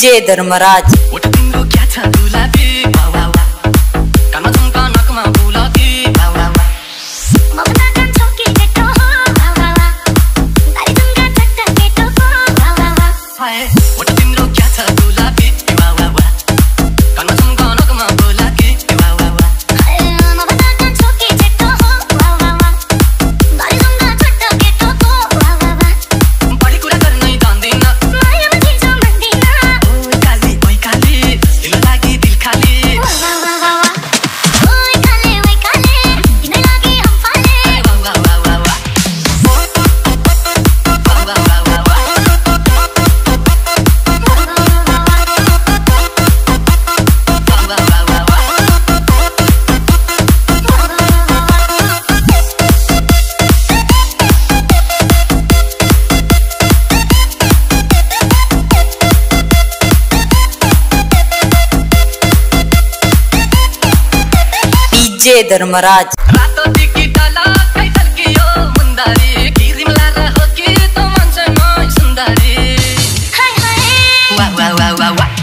जे धर्मराज। बोले Dharmaraj Wow, wow, wow, wow.